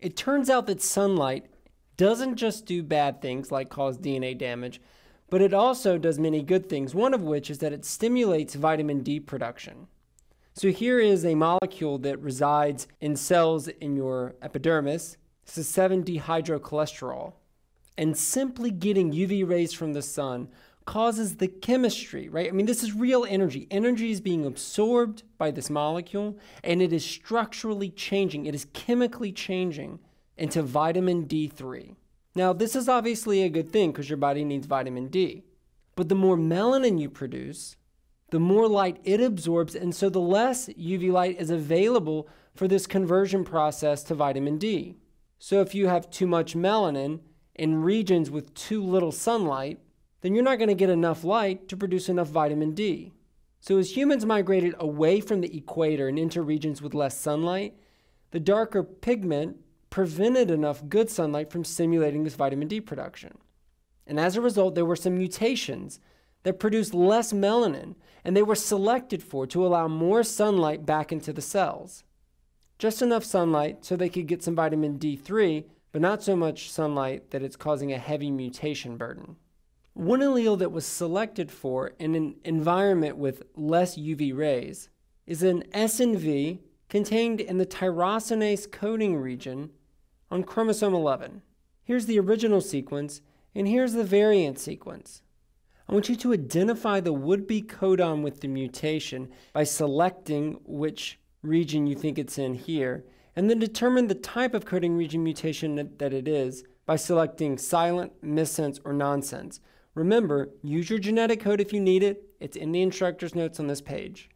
It turns out that sunlight doesn't just do bad things like cause DNA damage, but it also does many good things, one of which is that it stimulates vitamin D production. So here is a molecule that resides in cells in your epidermis. This is 7-dehydrocholesterol. And simply getting UV rays from the sun causes the chemistry, right? I mean, this is real energy. Energy is being absorbed by this molecule and it is structurally changing, it is chemically changing into vitamin D3. Now, this is obviously a good thing because your body needs vitamin D. But the more melanin you produce, the more light it absorbs, and so the less UV light is available for this conversion process to vitamin D. So if you have too much melanin in regions with too little sunlight, then you're not going to get enough light to produce enough vitamin D. So as humans migrated away from the equator and into regions with less sunlight, the darker pigment prevented enough good sunlight from stimulating this vitamin D production. And as a result, there were some mutations that produced less melanin, and they were selected for to allow more sunlight back into the cells. Just enough sunlight so they could get some vitamin D3, but not so much sunlight that it's causing a heavy mutation burden. One allele that was selected for in an environment with less UV rays is an SNV contained in the tyrosinase coding region on chromosome 11. Here's the original sequence, and here's the variant sequence. I want you to identify the would-be codon with the mutation by selecting which region you think it's in here, and then determine the type of coding region mutation that it is by selecting silent, missense, or nonsense. Remember, use your genetic code if you need it. It's in the instructor's notes on this page.